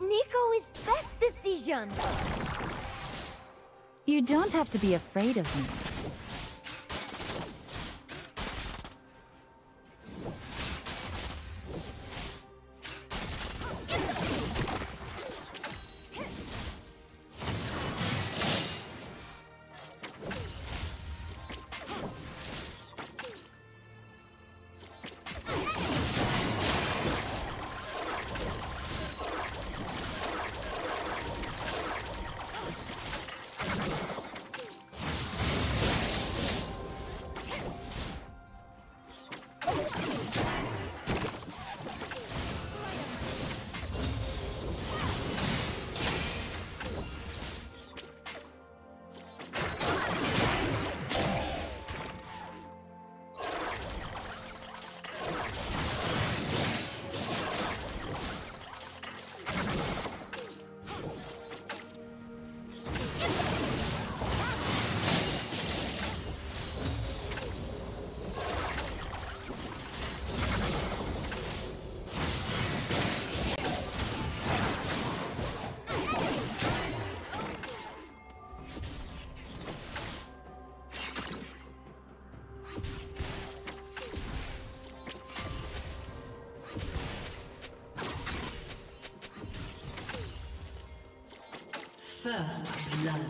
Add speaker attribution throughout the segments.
Speaker 1: Neeko is best decision.
Speaker 2: You don't have to be afraid of me.
Speaker 3: Blood.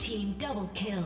Speaker 3: Team double kill.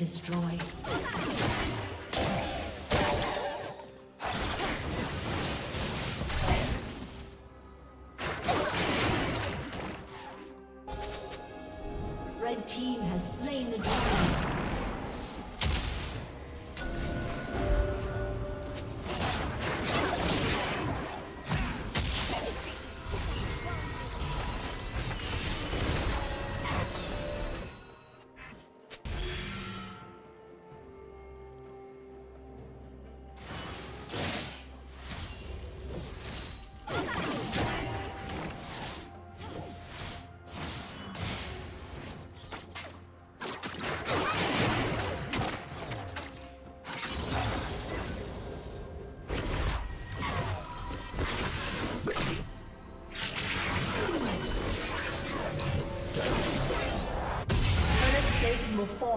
Speaker 3: Destroyed.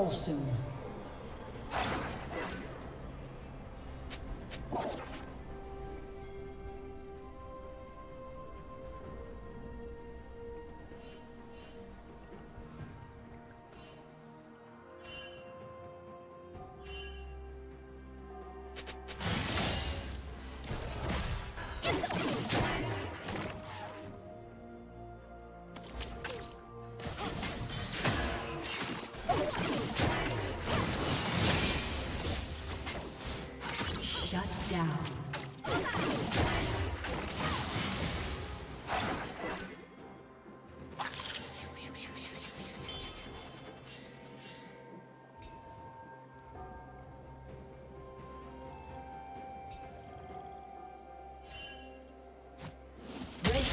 Speaker 4: Soon.